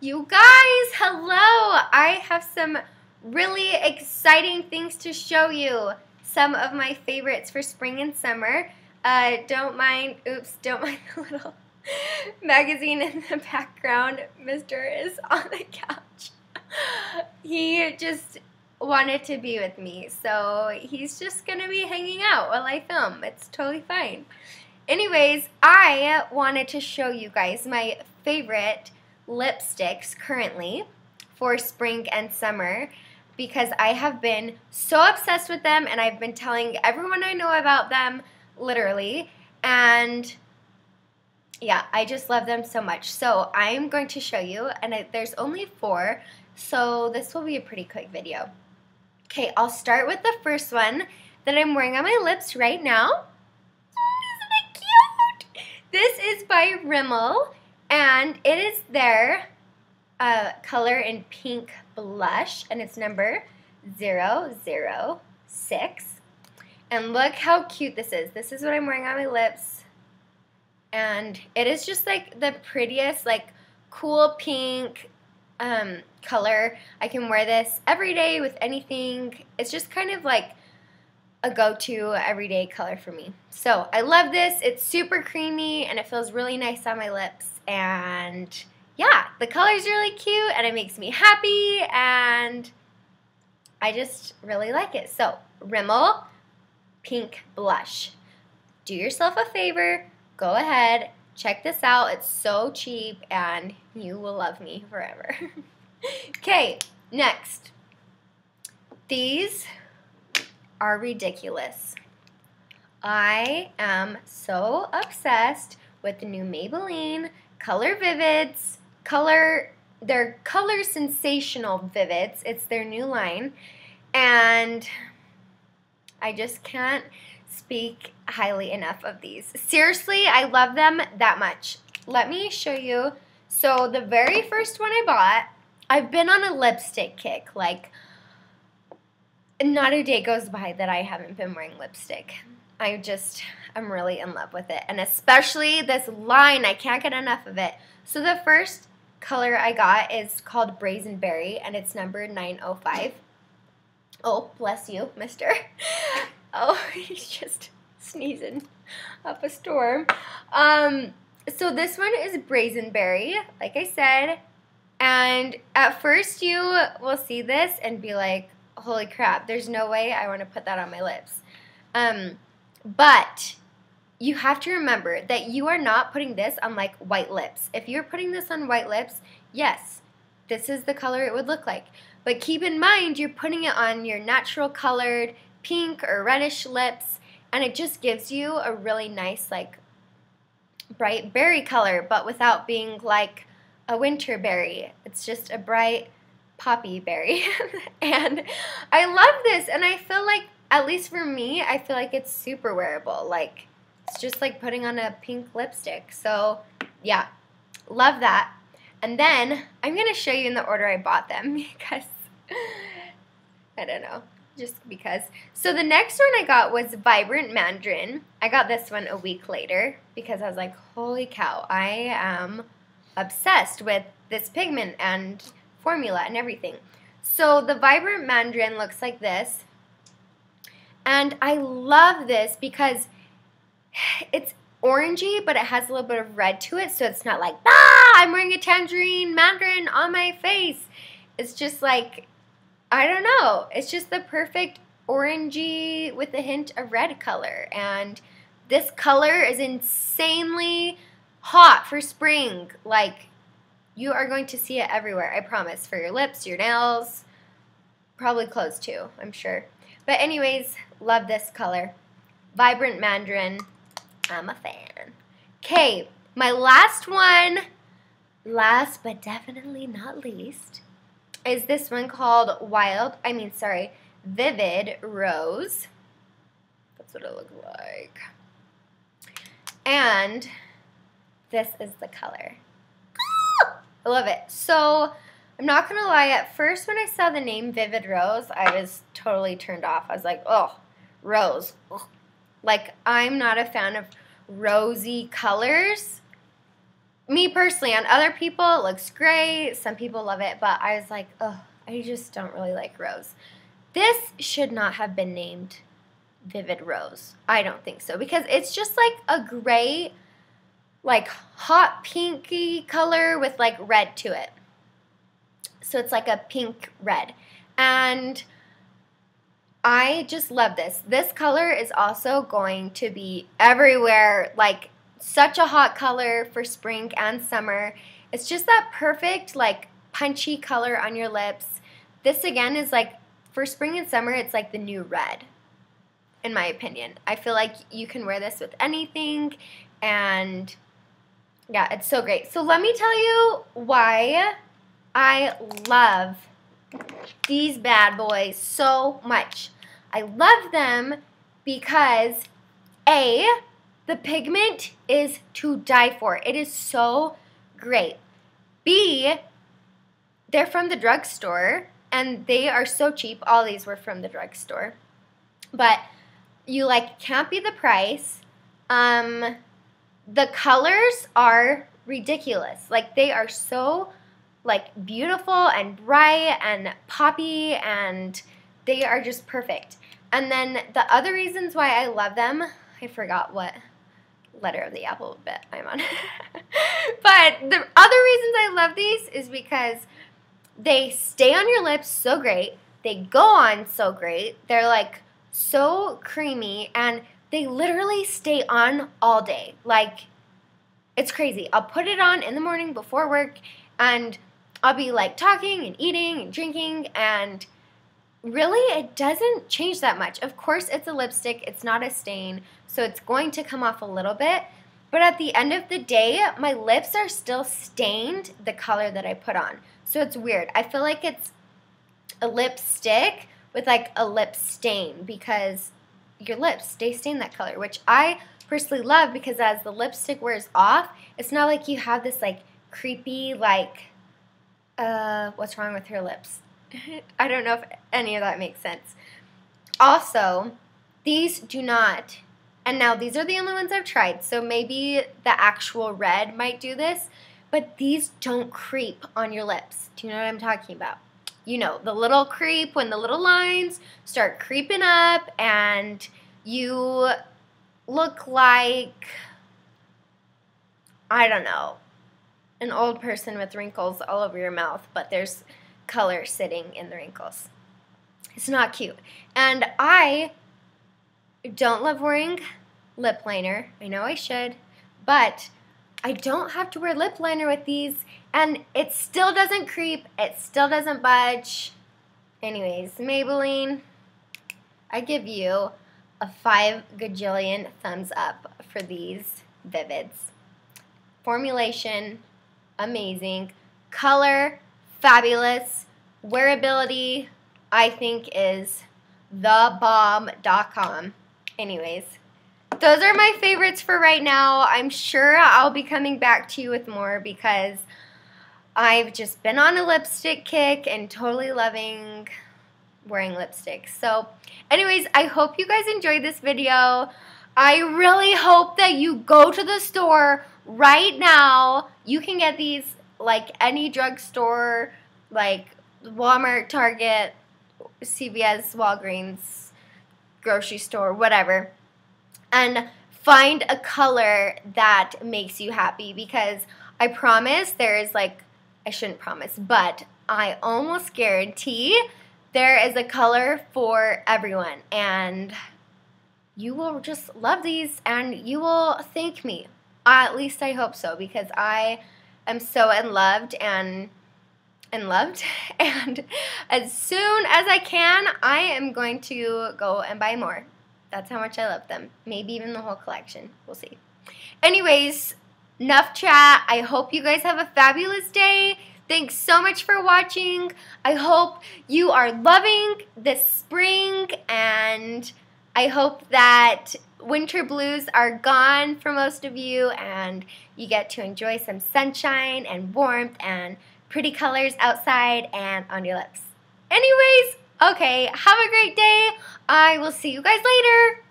You guys, hello! I have some really exciting things to show you. Some of my favorites for spring and summer. Uh, don't mind, oops, don't mind the little magazine in the background. Mister is on the couch. he just wanted to be with me, so he's just gonna be hanging out while I film. It's totally fine. Anyways, I wanted to show you guys my favorite lipsticks currently for spring and summer because I have been so obsessed with them and I've been telling everyone I know about them literally and yeah, I just love them so much. So I'm going to show you and I, there's only four so this will be a pretty quick video. Okay, I'll start with the first one that I'm wearing on my lips right now. Isn't it cute? This is by Rimmel and it is their uh, color in pink blush, and it's number 006. And look how cute this is. This is what I'm wearing on my lips. And it is just like the prettiest, like cool pink um, color. I can wear this every day with anything. It's just kind of like a go-to everyday color for me. So I love this. It's super creamy and it feels really nice on my lips and yeah, the color's really cute and it makes me happy and I just really like it. So, Rimmel Pink Blush. Do yourself a favor, go ahead, check this out. It's so cheap and you will love me forever. okay, next. These are ridiculous. I am so obsessed with the new Maybelline Color Vivids. Color, they're Color Sensational Vivids. It's their new line. And I just can't speak highly enough of these. Seriously, I love them that much. Let me show you. So the very first one I bought, I've been on a lipstick kick. Like, not a day goes by that I haven't been wearing lipstick. I just, I'm really in love with it. And especially this line, I can't get enough of it. So the first color I got is called Brazen Berry, and it's number 905. Oh, bless you, mister. Oh, he's just sneezing up a storm. Um, so this one is Brazen Berry, like I said. And at first you will see this and be like, holy crap, there's no way I want to put that on my lips. Um, but you have to remember that you are not putting this on like white lips. If you're putting this on white lips, yes, this is the color it would look like. But keep in mind you're putting it on your natural colored pink or reddish lips and it just gives you a really nice like bright berry color but without being like a winter berry. It's just a bright poppy berry. and I love this and I feel like at least for me, I feel like it's super wearable. Like it's just like putting on a pink lipstick. So yeah, love that. And then I'm going to show you in the order I bought them because I don't know, just because. So the next one I got was Vibrant Mandarin. I got this one a week later because I was like, holy cow, I am obsessed with this pigment and formula and everything. So the Vibrant Mandarin looks like this. And I love this because it's orangey, but it has a little bit of red to it, so it's not like, ah, I'm wearing a tangerine mandarin on my face. It's just like, I don't know. It's just the perfect orangey with a hint of red color. And this color is insanely hot for spring. Like, you are going to see it everywhere, I promise. For your lips, your nails, probably clothes too, I'm sure. But anyways, love this color. Vibrant Mandarin. I'm a fan. Okay, my last one, last but definitely not least, is this one called Wild, I mean, sorry, Vivid Rose. That's what it looks like. And this is the color. I love it. So, I'm not going to lie, at first when I saw the name Vivid Rose, I was totally turned off. I was like, oh, rose. Ugh. Like, I'm not a fan of rosy colors. me personally, on other people, it looks great. Some people love it, but I was like, oh, I just don't really like rose. This should not have been named Vivid Rose. I don't think so because it's just like a gray, like hot pinky color with like red to it. So it's like a pink red. And I just love this. This color is also going to be everywhere, like such a hot color for spring and summer. It's just that perfect, like punchy color on your lips. This again is like for spring and summer, it's like the new red, in my opinion. I feel like you can wear this with anything, and yeah, it's so great. So let me tell you why I love these bad boys so much. I love them because A, the pigment is to die for. It is so great. B, they're from the drugstore and they are so cheap. All these were from the drugstore. But you like can't be the price. Um the colors are ridiculous. Like they are so like beautiful and bright and poppy and they are just perfect. And then the other reasons why I love them, I forgot what letter of the alphabet I'm on. but the other reasons I love these is because they stay on your lips so great. They go on so great. They're like so creamy and they literally stay on all day. Like it's crazy. I'll put it on in the morning before work and I'll be like talking and eating and drinking and really it doesn't change that much. Of course, it's a lipstick, it's not a stain, so it's going to come off a little bit. But at the end of the day, my lips are still stained the color that I put on. So it's weird. I feel like it's a lipstick with like a lip stain because your lips stay stained that color, which I personally love because as the lipstick wears off, it's not like you have this like creepy like uh what's wrong with your lips? I don't know if any of that makes sense. Also, these do not, and now these are the only ones I've tried, so maybe the actual red might do this, but these don't creep on your lips. Do you know what I'm talking about? You know, the little creep when the little lines start creeping up and you look like, I don't know, an old person with wrinkles all over your mouth, but there's color sitting in the wrinkles. It's not cute. And I don't love wearing lip liner. I know I should, but I don't have to wear lip liner with these, and it still doesn't creep. It still doesn't budge. Anyways, Maybelline, I give you a five gajillion thumbs up for these Vivids. Formulation, amazing. Color, fabulous. Wearability, I think, is thebomb.com. Anyways, those are my favorites for right now. I'm sure I'll be coming back to you with more because I've just been on a lipstick kick and totally loving wearing lipstick. So, anyways, I hope you guys enjoyed this video. I really hope that you go to the store right now. You can get these like any drugstore, like Walmart, Target, CVS, Walgreens, grocery store, whatever, and find a color that makes you happy because I promise there is like, I shouldn't promise, but I almost guarantee there is a color for everyone and you will just love these and you will thank me. at least I hope so because I am so in loved and and loved and as soon as I can I am going to go and buy more. That's how much I love them. Maybe even the whole collection. We'll see. Anyways, enough chat. I hope you guys have a fabulous day. Thanks so much for watching. I hope you are loving this spring and I hope that winter blues are gone for most of you and you get to enjoy some sunshine and warmth and pretty colors outside and on your lips. Anyways, okay, have a great day. I will see you guys later.